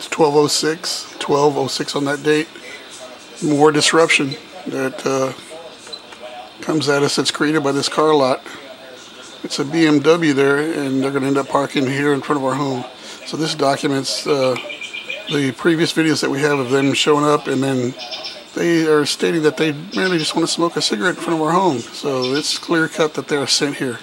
It's 1206, 1206 on that date. More disruption that uh, comes at us that's created by this car lot. It's a BMW there, and they're going to end up parking here in front of our home. So this documents uh, the previous videos that we have of them showing up, and then they are stating that they merely just want to smoke a cigarette in front of our home. So it's clear cut that they are sent here.